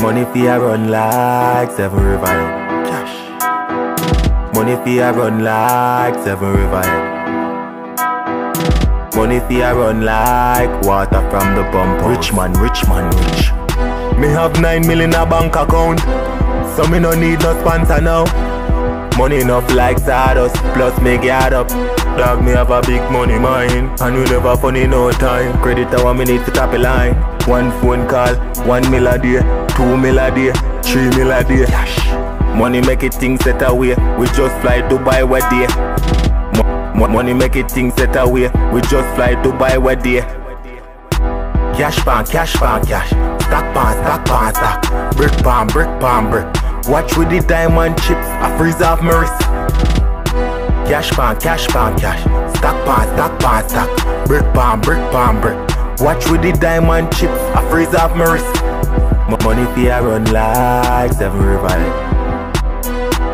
Money fi a run like seven river. Cash. Money fi a run like seven river. Money fi a run like water from the pump. Rich man, rich man, rich. Me have nine million a bank account, so me no need no sponsor now. Money enough like sawdust, plus me get up. Dog, me have a big money mine, and you never funny no time. Credit our me need to top a line. One phone call, one mil a day, two mil a day, three mil a day. Cash. Money make it things set away. We just fly Dubai one day. Mo- mo- money make it things set away. We just fly Dubai one day. Cash pan, cash pan, cash. Stack pan, stack pan, stack. Brick pan, brick pan, brick. Watch with the diamond chips, I freeze off my wrist. Cash pan, cash pan, cash. Stack pan, stack pan, stack. Brick pan, brick pan, brick. Watch with the diamond chips, I freeze off my wrist. M- money fi a run like seven river.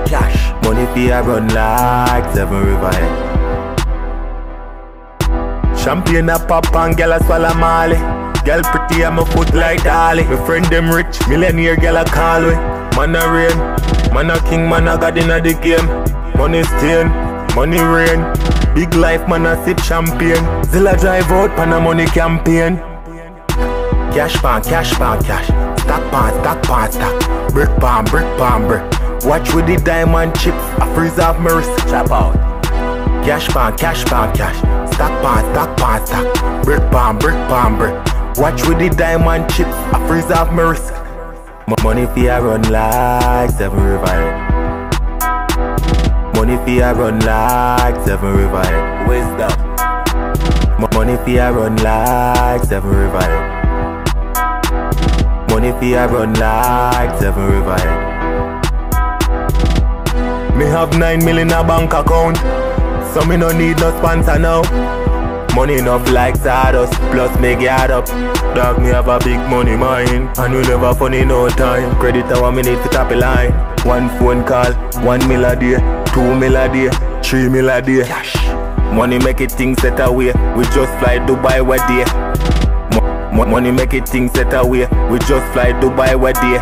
Cash. Money fi a run like seven river. Champagne a pop and gyal a swallow Molly. Girl pretty and my foot like Dolly. My friend them rich, millionaire girl a call we. Man a rain, man a king, man a god inna the game. Money stain, money rain. Big life man a sip champagne. Zilla drive out pan a money campaign. Cash pan, cash pan, cash. Stack pan, stack pan, stack. Brick pan, brick pan, brick. Watch with the diamond chips, I freeze off my wrist. Chop out. Cash pan, cash pan, cash. Stack pan, stack pan, stack. Brick pan, brick pan, brick. Watch with the diamond chips, I freeze off my wrist. Money fi a run like seven head. Money fi a run like seven river head. Wizdom. Money fi a run like seven river head. Money fi a run like seven river head. Me have nine million a bank account, so me no need no sponsor now. Money enough like sawdust, plus me get up. Dog, me have a big money mine, and you never funny no time. Credit our me need to top a line. One phone call, one mil a day, two mil a day, three mil a day. Cash. Money make it things set away. We just fly Dubai one day. Mo- mo- money make it things set away. We just fly Dubai one day.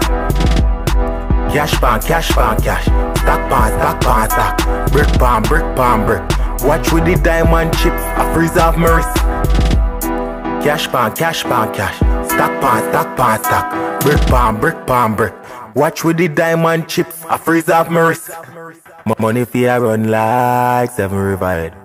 Cash pan, cash pan, cash. Stack pan, stack pan, stack. Brick pan, brick pan, brick. Watch with the diamond chips, I freeze off my wrist. Cash pan, cash pan, cash. Stack pan, stack pan, stack. Brick pan, brick pan, brick. Watch with the diamond chips, I freeze off my wrist. Money fi a run like seven head.